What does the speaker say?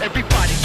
Everybody